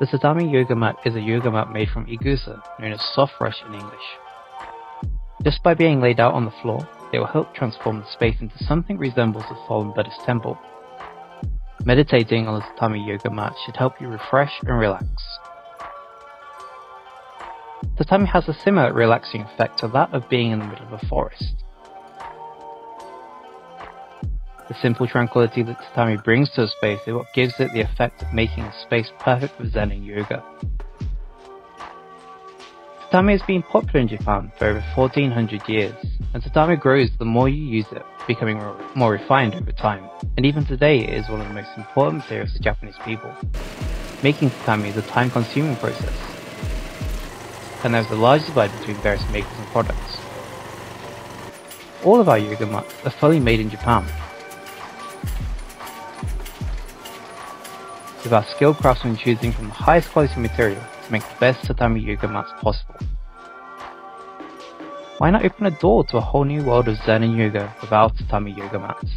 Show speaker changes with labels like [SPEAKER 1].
[SPEAKER 1] The tatami yoga mat is a yoga mat made from igusa, known as soft rush in English. Just by being laid out on the floor, it will help transform the space into something resembles a fallen Buddhist temple. Meditating on the tatami yoga mat should help you refresh and relax. The tatami has a similar relaxing effect to that of being in the middle of a forest. The simple tranquility that tatami brings to a space is what gives it the effect of making a space perfect for Zen and yoga. Tatami has been popular in Japan for over 1400 years, and tatami grows the more you use it, becoming more, refined over time, and even today it is one of the most important materials to Japanese people. Making tatami is a time consuming process, and there is a large divide between various makers and products. All of our yoga mats are fully made in Japan, with our skilled craftsmen choosing from the highest quality material to make the best tatami yoga mats possible. Why not open a door to a whole new world of Zen and yoga with our tatami yoga mats?